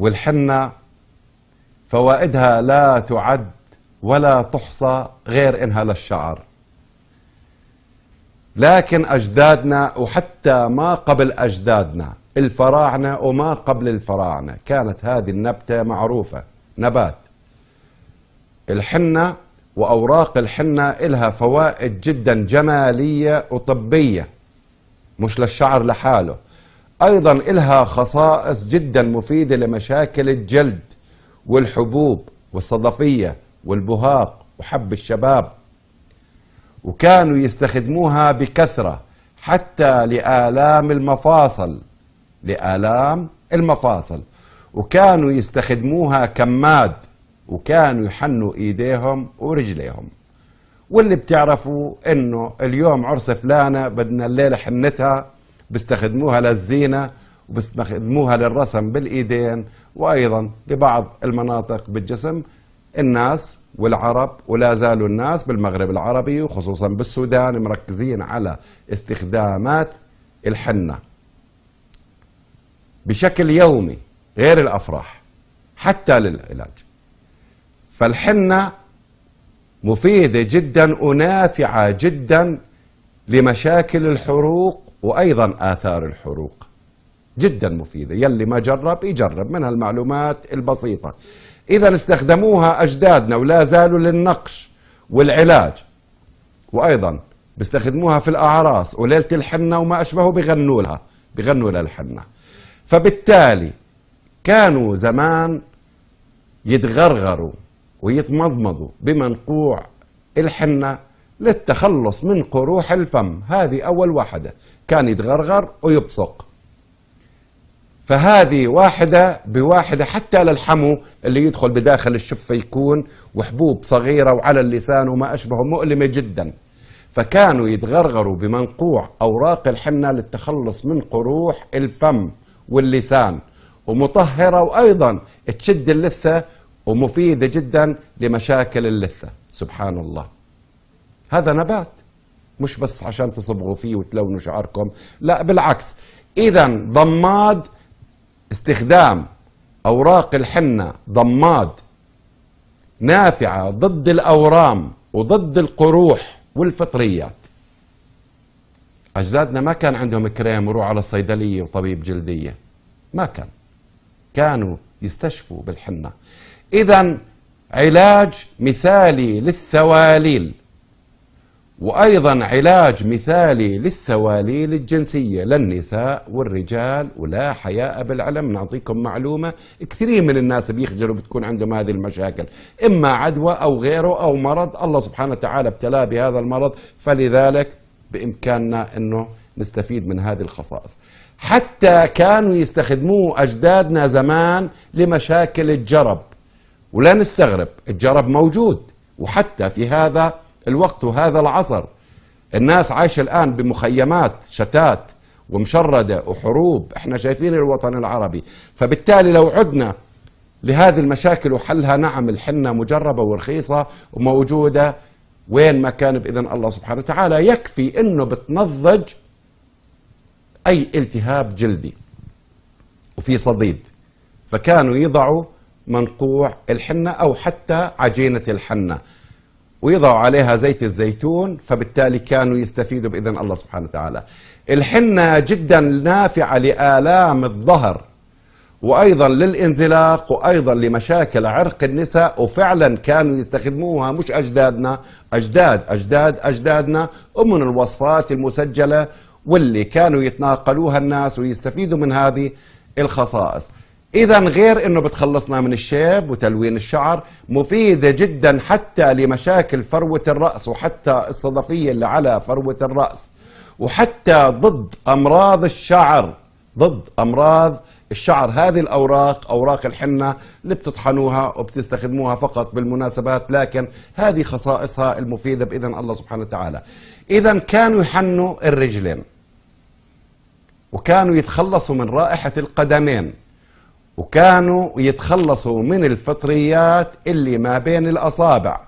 والحنة فوائدها لا تعد ولا تحصى غير إنها للشعر. لكن أجدادنا وحتى ما قبل أجدادنا الفراعنة وما قبل الفراعنة كانت هذه النبتة معروفة نبات. الحنة وأوراق الحنة لها فوائد جدا جمالية وطبية مش للشعر لحاله. أيضا لها خصائص جدا مفيدة لمشاكل الجلد والحبوب والصدفية والبهاق وحب الشباب. وكانوا يستخدموها بكثرة حتى لآلام المفاصل لآلام المفاصل. وكانوا يستخدموها كماد وكانوا يحنوا إيديهم ورجليهم. واللي بتعرفوا إنه اليوم عرس فلانة بدنا الليلة حنتها بيستخدموها للزينة وبيستخدموها للرسم بالإيدين وأيضا ببعض المناطق بالجسم الناس والعرب ولا زالوا الناس بالمغرب العربي وخصوصا بالسودان مركزين على استخدامات الحنة. بشكل يومي غير الأفراح حتى للعلاج. فالحنة مفيدة جدا ونافعة جدا لمشاكل الحروق وأيضا آثار الحروق جدا مفيدة. يلي ما جرب يجرب من هالمعلومات البسيطة. اذا استخدموها أجدادنا ولا زالوا للنقش والعلاج. وأيضا بيستخدموها في الأعراس وليلة الحنة وما اشبهه بغنوا لها بغنوا للحنه فبالتالي كانوا زمان يتغرغروا ويتمضمضوا بمنقوع الحنة للتخلص من قروح الفم. هذه أول واحدة. كان يتغرغر ويبصق. فهذه واحدة بواحدة حتى للحمو اللي يدخل بداخل الشفة يكون وحبوب صغيرة وعلى اللسان وما أشبهه مؤلمة جدا. فكانوا يتغرغروا بمنقوع أوراق الحنة للتخلص من قروح الفم واللسان. ومطهرة وأيضا تشد اللثة ومفيدة جدا لمشاكل اللثة. سبحان الله. هذا نبات. مش بس عشان تصبغوا فيه وتلونوا شعركم لا بالعكس. إذا ضماد استخدام أوراق الحنة ضماد نافعة ضد الأورام وضد القروح والفطريات. أجدادنا ما كان عندهم كريم وروح على الصيدلية وطبيب جلدية. ما كان. كانوا يستشفوا بالحنة. إذا علاج مثالي للثواليل. وأيضا علاج مثالي للثواليل الجنسية للنساء والرجال. ولا حياء بالعلم نعطيكم معلومة كثير من الناس بيخجلوا بتكون عندهم هذه المشاكل. إما عدوى أو غيره أو مرض الله سبحانه وتعالى ابتلاه بهذا المرض. فلذلك بإمكاننا أنه نستفيد من هذه الخصائص. حتى كانوا يستخدموه أجدادنا زمان لمشاكل الجرب. ولا نستغرب الجرب موجود. وحتى في هذا الوقت وهذا العصر. الناس عايشة الآن بمخيمات شتات ومشردة وحروب. إحنا شايفين الوطن العربي. فبالتالي لو عدنا لهذه المشاكل وحلها نعم الحنة مجربة ورخيصة وموجودة. وين ما كان بإذن الله سبحانه وتعالى. يكفي أنه بتنضج أي التهاب جلدي وفي صديد. فكانوا يضعوا منقوع الحنة أو حتى عجينة الحنة. ويضعوا عليها زيت الزيتون فبالتالي كانوا يستفيدوا بإذن الله سبحانه وتعالى. الحنة جدا نافعة لآلام الظهر وأيضا للانزلاق وأيضا لمشاكل عرق النساء وفعلا كانوا يستخدموها مش أجدادنا أجداد أجداد أجدادنا ومن الوصفات المسجلة واللي كانوا يتناقلوها الناس ويستفيدوا من هذه الخصائص. اذا غير إنه بتخلصنا من الشيب وتلوين الشعر مفيدة جدا حتى لمشاكل فروة الرأس وحتى الصدفية اللي على فروة الرأس وحتى ضد أمراض الشعر ضد أمراض الشعر. هذه الأوراق أوراق الحنة اللي بتطحنوها وبتستخدموها فقط بالمناسبات لكن هذه خصائصها المفيدة بإذن الله سبحانه وتعالى. اذا كانوا يحنوا الرجلين وكانوا يتخلصوا من رائحة القدمين. وكانوا يتخلصوا من الفطريات اللي ما بين الأصابع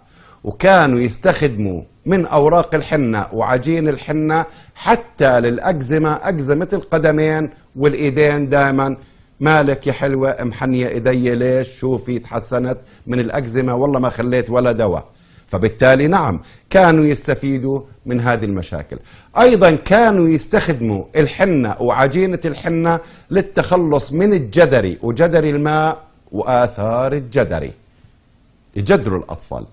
وكانوا يستخدموا من أوراق الحنة وعجين الحنة حتى للأجزمة أجزمة القدمين والإيدين دائما مالك يا حلوة محنية إيدي ليش شوفي تحسنت من الأكزيمة والله ما خليت ولا دواء. فبالتالي نعم كانوا يستفيدوا من هذه المشاكل. أيضا كانوا يستخدموا الحنة وعجينة الحنة للتخلص من الجدري وجدري الماء وآثار الجدري يجدروا الأطفال.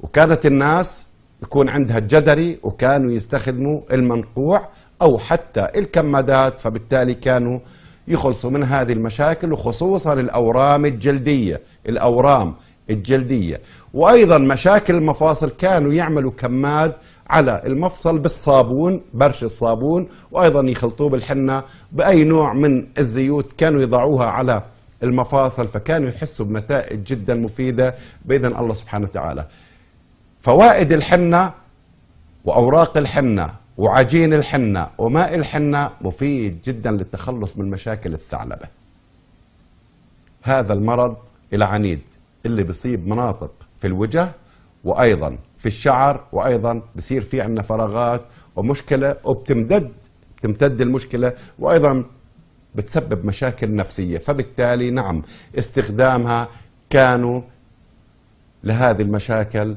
وكانت الناس يكون عندها الجدري وكانوا يستخدموا المنقوع أو حتى الكمادات فبالتالي كانوا يخلصوا من هذه المشاكل وخصوصا الأورام الجلدية. الأورام الجلدية. وأيضا مشاكل المفاصل كانوا يعملوا كماد على المفصل بالصابون برش الصابون وأيضا يخلطوه بالحنة بأي نوع من الزيوت كانوا يضعوها على المفاصل فكانوا يحسوا بنتائج جدا مفيدة بإذن الله سبحانه وتعالى. فوائد الحنة وأوراق الحنة وعجين الحنة وماء الحنة مفيد جدا للتخلص من مشاكل الثعلبة. هذا المرض العنيد اللي بيصيب مناطق في الوجه وأيضا في الشعر وأيضا بصير في عندنا فراغات ومشكلة وبتمدد بتمتد المشكلة وأيضا بتسبب مشاكل نفسية. فبالتالي نعم استخدامها كانوا لهذه المشاكل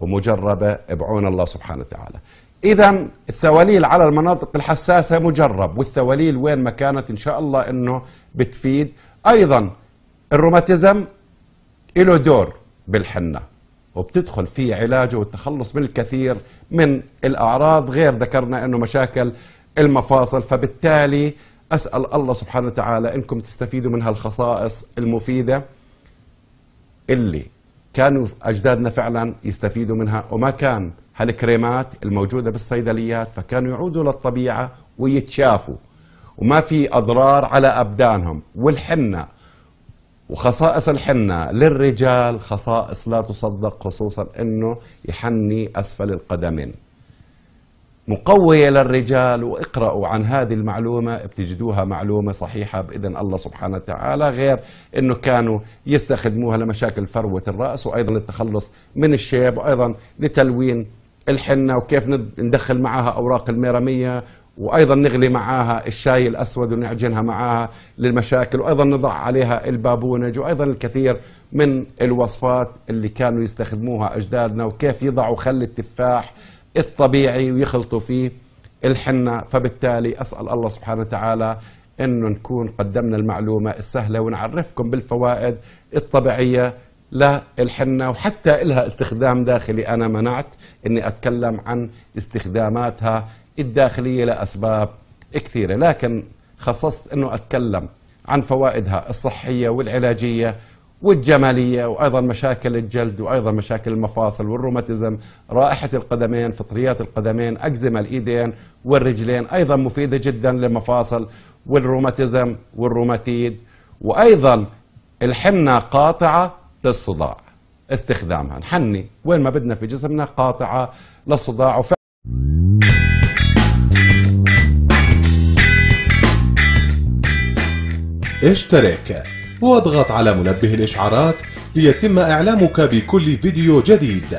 ومجربة بعون الله سبحانه وتعالى. إذا الثواليل على المناطق الحساسة مجرب والثواليل وين ما كانت إن شاء الله أنه بتفيد. أيضا الروماتيزم له دور بالحنة وبتدخل في علاجه والتخلص من الكثير من الأعراض غير ذكرنا أنه مشاكل المفاصل. فبالتالي أسأل الله سبحانه وتعالى إنكم تستفيدوا من هالخصائص المفيدة اللي كانوا أجدادنا فعلا يستفيدوا منها وما كان هالكريمات الموجودة بالصيدليات فكانوا يعودوا للطبيعة ويتشافوا. وما في أضرار على أبدانهم. والحنة وخصائص الحنة للرجال خصائص لا تصدق خصوصا أنه يحني أسفل القدمين. مقوية للرجال واقرأوا عن هذه المعلومة بتجدوها معلومة صحيحة بإذن الله سبحانه وتعالى غير أنه كانوا يستخدموها لمشاكل فروة الرأس وأيضا للتخلص من الشيب وأيضا لتلوين الحنة وكيف ندخل معها أوراق الميرمية وأيضا نغلي معاها الشاي الأسود ونعجنها معاها للمشاكل وأيضا نضع عليها البابونج وأيضا الكثير من الوصفات اللي كانوا يستخدموها أجدادنا وكيف يضعوا خل التفاح الطبيعي ويخلطوا فيه الحنة. فبالتالي أسأل الله سبحانه وتعالى أنه نكون قدمنا المعلومة السهلة ونعرفكم بالفوائد الطبيعية للحنة وحتى إلها استخدام داخلي. أنا منعت أني أتكلم عن استخداماتها الداخلية لأسباب كثيرة. لكن خصصت أنه أتكلم عن فوائدها الصحية والعلاجية والجمالية وأيضا مشاكل الجلد وأيضا مشاكل المفاصل والروماتيزم رائحة القدمين فطريات القدمين أكزيما الإيدين والرجلين أيضا مفيدة جدا للمفاصل والروماتيزم والروماتيد وأيضا الحنة قاطعة للصداع استخدامها. نحني وين ما بدنا في جسمنا قاطعة للصداع. اشترك واضغط على منبه الإشعارات ليتم إعلامك بكل فيديو جديد.